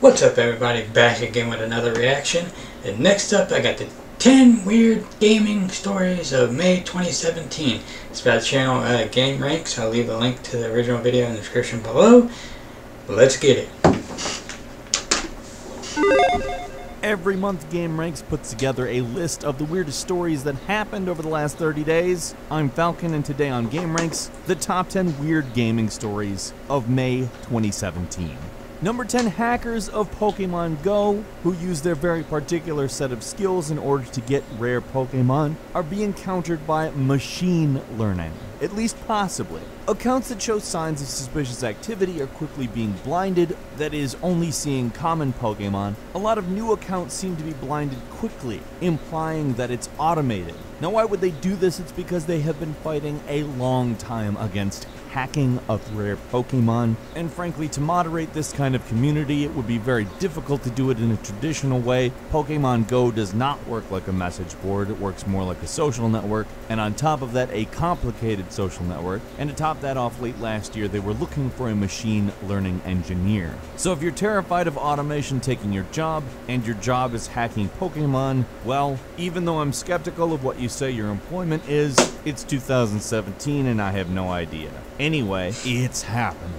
What's up everybody, back again with another reaction. And next up I got the 10 weird gaming stories of May 2017. It's by the channel uh, Gameranx. I'll leave a link to the original video in the description below. Let's get it. Every month, Gameranx puts together a list of the weirdest stories that happened over the last 30 days. I'm Falcon, and today on Gameranx, the top 10 weird gaming stories of May 2017. Number 10 hackers of Pokemon Go, who use their very particular set of skills in order to get rare Pokemon, are being countered by machine learning. At least possibly. Accounts that show signs of suspicious activity are quickly being blinded, that is, only seeing common Pokemon. A lot of new accounts seem to be blinded quickly, implying that it's automated. Now, why would they do this? It's because they have been fighting a long time against hacking of rare Pokemon, and frankly, to moderate this kind of community, it would be very difficult to do it in a traditional way. Pokemon Go does not work like a message board, it works more like a social network, and on top of that, a complicated social network. And to top that off, late last year, they were looking for a machine learning engineer. So if you're terrified of automation taking your job, and your job is hacking Pokemon, well, even though I'm skeptical of what you say your employment is, it's 2017 and I have no idea. Anyway, it's happening.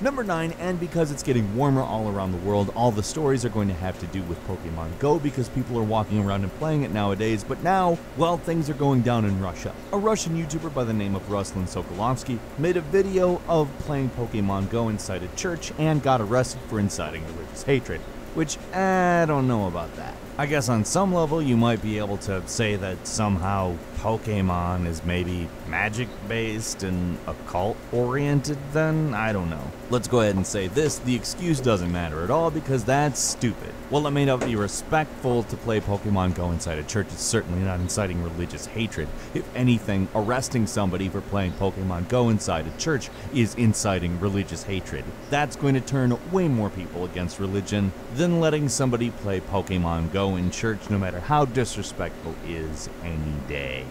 Number 9, and because it's getting warmer all around the world, all the stories are going to have to do with Pokemon Go because people are walking around and playing it nowadays. But now, well, things are going down in Russia. A Russian YouTuber by the name of Ruslan Sokolovsky made a video of playing Pokemon Go inside a church and got arrested for inciting religious hatred. Which, eh, I don't know about that. I guess on some level you might be able to say that somehow Pokemon is maybe magic based and occult oriented then? I don't know. Let's go ahead and say this the excuse doesn't matter at all because that's stupid. While it may not be respectful to play Pokemon Go inside a church, it's certainly not inciting religious hatred. If anything, arresting somebody for playing Pokemon Go inside a church is inciting religious hatred. That's going to turn way more people against religion than letting somebody play Pokemon Go in church, no matter how disrespectful, is any day.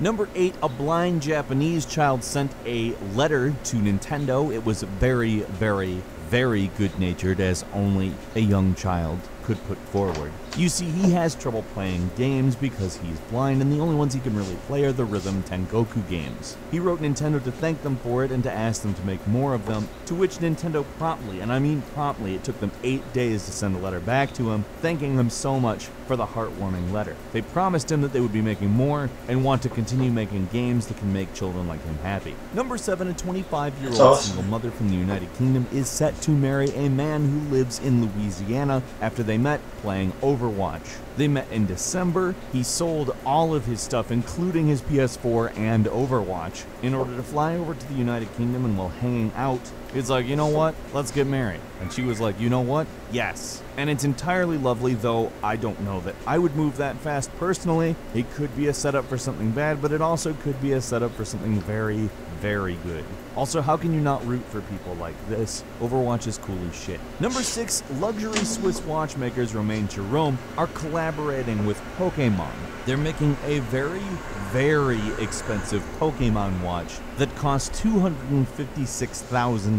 Number 8, a blind Japanese child sent a letter to Nintendo. It was very, very, very good natured, as only a young child could put forward. You see, he has trouble playing games because he's blind, and the only ones he can really play are the Rhythm Tengoku games. He wrote Nintendo to thank them for it and to ask them to make more of them, to which Nintendo promptly, and I mean promptly, it took them eight days to send a letter back to him, thanking him so much for the heartwarming letter. They promised him that they would be making more and want to continue making games that can make children like him happy. Number 7, a 25 year old awesome. single mother from the United Kingdom is set to marry a man who lives in Louisiana after they met playing Overwatch. They met in December. He sold all of his stuff, including his PS4 and Overwatch, in order to fly over to the United Kingdom. And while hanging out, he's like, you know what? Let's get married. And she was like, you know what? Yes. And it's entirely lovely, though I don't know that I would move that fast personally. It could be a setup for something bad, but it also could be a setup for something very, very good. Also, how can you not root for people like this? Overwatch is cool as shit. Number 6, luxury Swiss watchmakers Romain Jerome are collaborating with Pokemon. They're making a very, very expensive Pokemon watch that costs $256,000.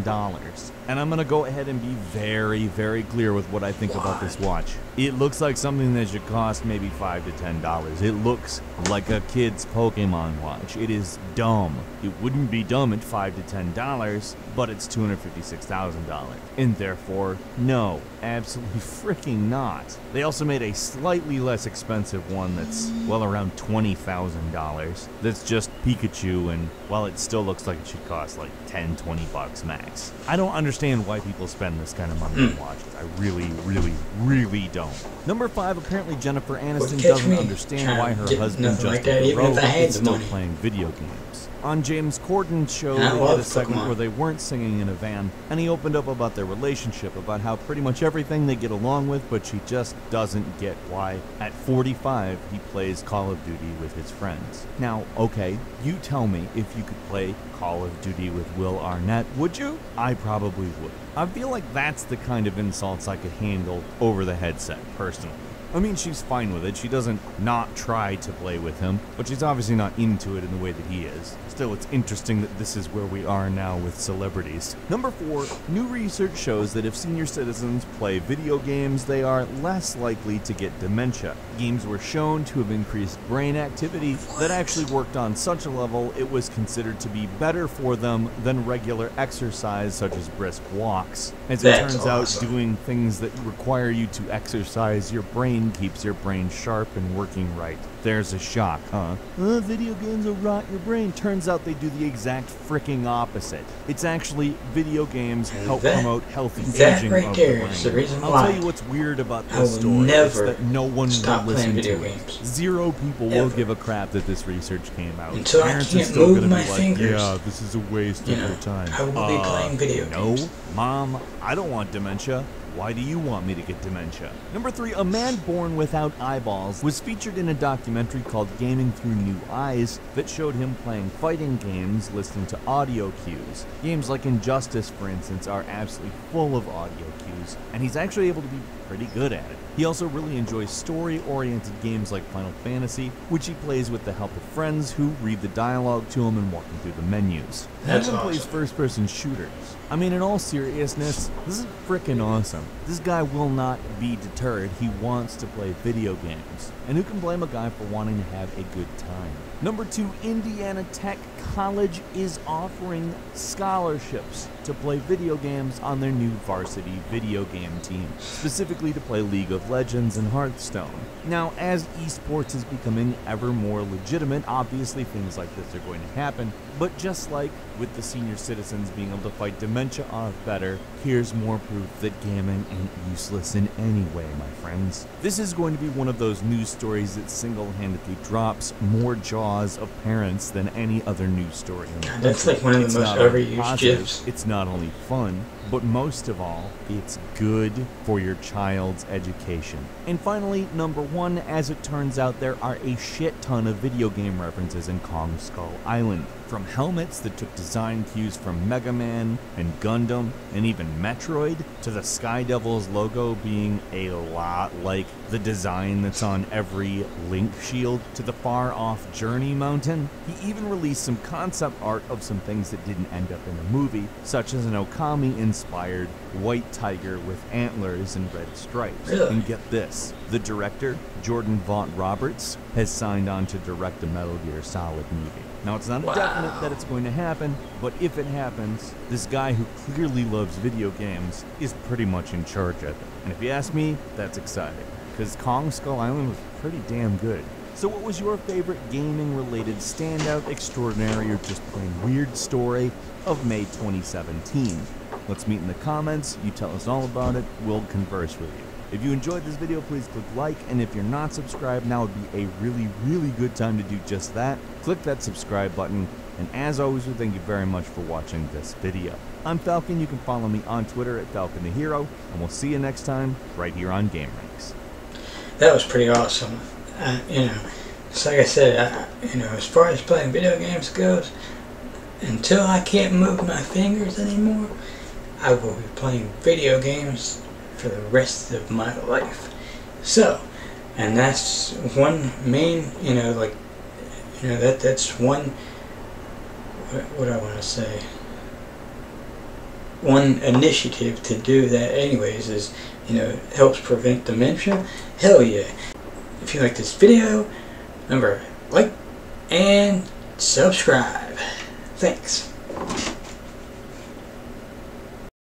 And I'm gonna go ahead and be very, very clear with what I think about this watch. It looks like something that should cost maybe five to ten dollars. It looks like a kid's Pokemon watch. It is dumb. It wouldn't be dumb at five to ten dollars, but it's two hundred fifty-six thousand dollars. And therefore, no, absolutely freaking not. They also made a slightly less expensive one that's well around twenty thousand dollars. That's just Pikachu, and while it still looks like it should cost like 10, 20 bucks max. I don't understand why people spend this kind of money on watches. I really, really, really don't. Number five, apparently Jennifer Aniston doesn't understand why her husband like Justin that, Theroux is still money. playing video games. On James Corden's show, love did a segment Pokemon. where they weren't singing in a van, and he opened up about their relationship, about how pretty much everything they get along with, but she just doesn't get why. At 45, he plays Call of Duty with his friends. Now, okay, you tell me if you could play Call of Duty with Will Arnett, would you? I probably would. I feel like that's the kind of insults I could handle over the headset, personally. I mean, she's fine with it. She doesn't not try to play with him, but she's obviously not into it in the way that he is. Still, it's interesting that this is where we are now with celebrities. Number four, new research shows that if senior citizens play video games, they are less likely to get dementia. Games were shown to have increased brain activity that actually worked on such a level it was considered to be better for them than regular exercise, such as brisk walks. As it That's turns awesome. out, doing things that require you to exercise your brain keeps your brain sharp and working right. There's a shock, huh? Uh, video games will rot your brain. Turns out they do the exact freaking opposite. It's actually video games help That- promote healthy aging right of the brain. the reason I'll why tell you what's weird about this story. never that no one will listen video to it. games. Zero people will give a crap that this research came out. Until I Parents can't are still move gonna my be like, fingers, Yeah, this is a waste you of know, your time. I will be Uh, playing video no, games. Mom, I don't want dementia. Why do you want me to get dementia? Number three, a man born without eyeballs was featured in a documentary called Gaming Through New Eyes that showed him playing fighting games, listening to audio cues. Games like Injustice, for instance, are absolutely full of audio cues, and he's actually able to be pretty good at it. He also really enjoys story oriented games like Final Fantasy, which he plays with the help of friends who read the dialogue to him and walk him through the menus. He even plays first person shooters. I mean, in all seriousness, this is freaking awesome. This guy will not be deterred. He wants to play video games. And who can blame a guy for wanting to have a good time? Number two, Indiana Tech College is offering scholarships to play video games on their new varsity video game team, specifically to play League of Legends and Hearthstone. Now, as esports is becoming ever more legitimate, obviously things like this are going to happen, but just like with the senior citizens being able to fight dementia off better, here's more proof that gaming ain't useless in any way, my friends. This is going to be one of those news stories that single handedly drops more jaws of parents than any other news story in the God, that's like one of the It's most not only overused gifs. It's not only fun, but most of all, it's good for your child's education. And finally, number one, as it turns out, there are a shit ton of video game references in Kong Skull Island. From helmets that took design cues from Mega Man and Gundam and even Metroid, to the Sky Devils logo being a lot like the design that's on every Link shield, to the far off Journey Mountain. He even released some concept art of some things that didn't end up in the movie, such as an Okami inspired white tiger with antlers and red stripes. And get this the director, Jordan Vogt-Roberts, has signed on to direct a Metal Gear Solid movie. Now, it's not Wow. definite that it's going to happen, but if it happens, this guy who clearly loves video games is pretty much in charge of it. And if you ask me, that's exciting, because Kong Skull Island was pretty damn good. So, what was your favorite gaming related standout, extraordinary, or just plain weird story of May 2017? Let's meet in the comments. You tell us all about it. We'll converse with you. If you enjoyed this video, please click like, and if you're not subscribed, now would be a really, really good time to do just that. Click that subscribe button, and as always, we thank you very much for watching this video. I'm Falcon. You can follow me on Twitter at Falcon the Hero, and we'll see you next time right here on Game Ranks. That was pretty awesome. Uh, you know, it's like I said, I, you know, as far as playing video games goes, until I can't move my fingers anymore, I will be playing video games for the rest of my life. So, and that's one main, you know, like, you know, that that's one. What, I want to say? One initiative to do that, anyways, is you know helps prevent dementia. Hell yeah! If you like this video, remember like and subscribe. Thanks.